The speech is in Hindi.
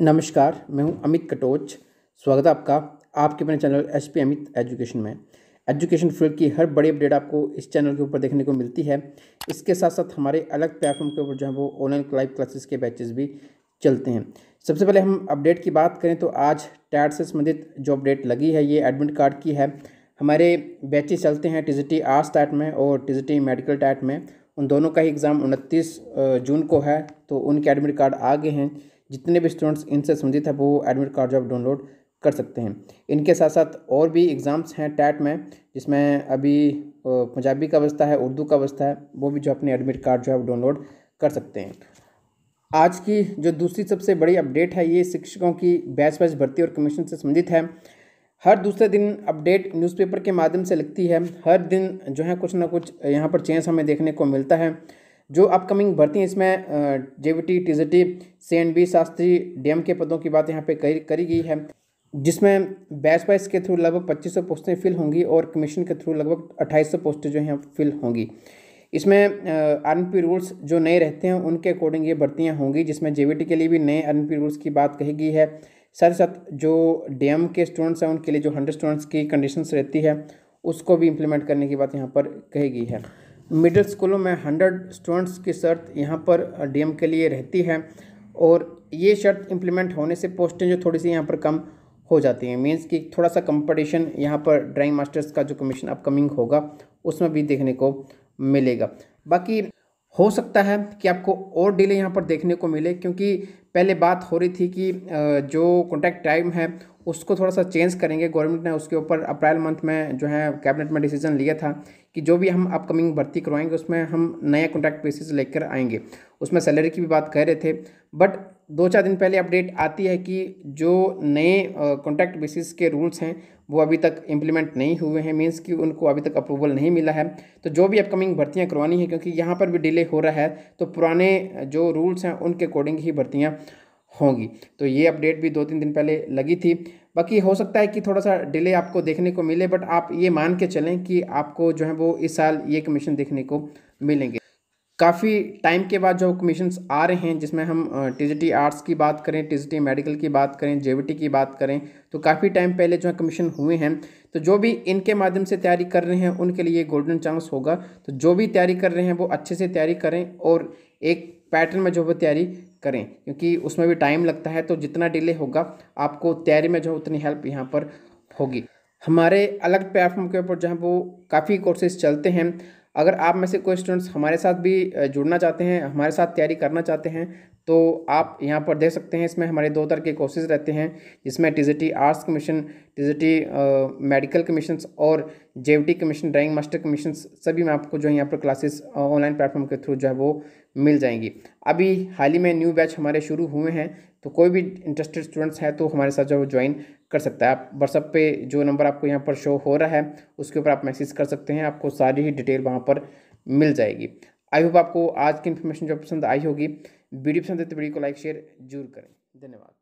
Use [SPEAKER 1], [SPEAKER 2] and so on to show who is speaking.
[SPEAKER 1] नमस्कार, मैं हूँ अमित कटोच। स्वागत है आपका, आपके अपने channel S P Amit education में। एजुकेशन फ़ील्ड की हर बड़ी अपडेट आपको इस चैनल के ऊपर देखने को मिलती है। इसके साथ साथ हमारे अलग प्लेटफॉर्म के ऊपर जो है वो ऑनलाइन लाइव क्लासेस के बैचेस भी चलते हैं। सबसे पहले हम अपडेट की बात करें तो आज टैट से संबंधित जो अपडेट लगी है, ये एडमिट कार्ड की है। हमारे बैचेस चलते हैं T G T arts TET में और T G T medical TET में। उन दोनों का ही एग्ज़ाम उनतीस जून को है तो उनके एडमिट कार्ड आ गए हैं। जितने भी स्टूडेंट्स इनसे संबंधित है, वो एडमिट कार्ड जो डाउनलोड कर सकते हैं। इनके साथ साथ और भी एग्ज़ाम्स हैं टैट में, जिसमें अभी पंजाबी का अवस्था है, उर्दू का अवस्था है, वो भी जो अपने एडमिट कार्ड जो है वो डाउनलोड कर सकते हैं। आज की जो दूसरी सबसे बड़ी अपडेट है, ये शिक्षकों की बैच बैच भर्ती और कमीशन से संबंधित है। हर दूसरे दिन अपडेट न्यूज़पेपर के माध्यम से लगती है। हर दिन जो है कुछ ना कुछ यहाँ पर चेंज हमें देखने को मिलता है। जो अपकमिंग भर्ती हैं, इसमें J V T T G T C N B Shastri D M के पदों की बात यहाँ पे करी करी गई है, जिसमें बैच बाइस के थ्रू लगभग पच्चीस सौ पोस्टें फिल होंगी और कमीशन के थ्रू लगभग अट्ठाईस सौ पोस्टें जो हैं फिल होंगी। इसमें आर पी रूल्स जो नए रहते हैं, उनके अकॉर्डिंग ये भर्तियाँ होंगी, जिसमें जे के लिए भी नए आर पी रूल्स की बात कही गई है। साथ ही साथ जो डीएम के स्टूडेंट्स हैं, उनके लिए जो हंड्रेड स्टूडेंट्स की कंडीशंस रहती है, उसको भी इम्प्लीमेंट करने की बात यहाँ पर कही गई है। मिडिल स्कूलों में हंड्रेड स्टूडेंट्स की शर्त यहाँ पर डीएम के लिए रहती है और ये शर्त इम्प्लीमेंट होने से पोस्टें जो थोड़ी सी यहाँ पर कम हो जाती हैं। मीन्स कि थोड़ा सा कंपटीशन यहाँ पर ड्राइंग मास्टर्स का जो कमीशन अपकमिंग होगा, उसमें भी देखने को मिलेगा। बाकी हो सकता है कि आपको और डिले यहाँ पर देखने को मिले, क्योंकि पहले बात हो रही थी कि जो कॉन्टैक्ट टाइम है, उसको थोड़ा सा चेंज करेंगे। गवर्नमेंट ने उसके ऊपर अप्रैल मंथ में जो है कैबिनेट में डिसीज़न लिया था कि जो भी हम अपकमिंग भर्ती करवाएँगे, उसमें हम नया कॉन्ट्रैक्ट बेसिस लेकर आएँगे। उसमें सैलरी की भी बात कह रहे थे। बट दो चार दिन पहले अपडेट आती है कि जो नए कॉन्ट्रैक्ट बेसिस के रूल्स हैं वो अभी तक इम्प्लीमेंट नहीं हुए हैं मीन्स कि उनको अभी तक अप्रूवल नहीं मिला है। तो जो भी अपकमिंग भर्तियाँ करवानी है, क्योंकि यहाँ पर भी डिले हो रहा है तो पुराने जो रूल्स हैं, उनके अकॉर्डिंग ही भर्तियाँ होंगी। तो ये अपडेट भी दो तीन दिन पहले लगी थी। बाकी हो सकता है कि थोड़ा सा डिले आपको देखने को मिले बट आप ये मान के चलें कि आपको जो है वो इस साल ये कमीशन देखने को मिलेंगे। काफ़ी टाइम के बाद जो कमीशंस आ रहे हैं, जिसमें हम टीजीटी आर्ट्स की बात करें टीजीटी मेडिकल की बात करें जे की बात करें तो काफ़ी टाइम पहले जो है कमीशन हुए हैं। तो जो भी इनके माध्यम से तैयारी कर रहे हैं, उनके लिए गोल्डन चांस होगा। तो जो भी तैयारी कर रहे हैं, वो अच्छे से तैयारी करें और एक पैटर्न में जो वो तैयारी करें, क्योंकि उसमें भी टाइम लगता है। तो जितना डिले होगा, आपको तैयारी में जो उतनी हेल्प यहाँ पर होगी। हमारे अलग प्लेटफॉर्म के ऊपर जो है वो काफ़ी कोर्सेज चलते हैं। अगर आप में से कोई स्टूडेंट्स हमारे साथ भी जुड़ना चाहते हैं, हमारे साथ तैयारी करना चाहते हैं तो आप यहाँ पर देख सकते हैं, इसमें हमारे दो तरह के कोर्सेज रहते हैं, जिसमें TGT arts commission TGT medical commission और J commission drawing master commission सभी में आपको जो है यहाँ पर क्लासेस ऑनलाइन प्लेटफॉर्म के थ्रू जो है वो मिल जाएँगी। अभी हाल ही में न्यू बैच हमारे शुरू हुए हैं तो कोई भी इंटरेस्टेड स्टूडेंट्स हैं तो हमारे साथ जो है वो ज्वाइन कर सकता है। आप व्हाट्सअप पे जो नंबर आपको यहाँ पर शो हो रहा है, उसके ऊपर आप मैसेज कर सकते हैं, आपको सारी ही डिटेल वहाँ पर मिल जाएगी। आई होप आपको आज की इन्फॉर्मेशन जो पसंद आई होगी। वीडियो पसंद है तो वीडियो को लाइक शेयर ज़रूर करें। धन्यवाद।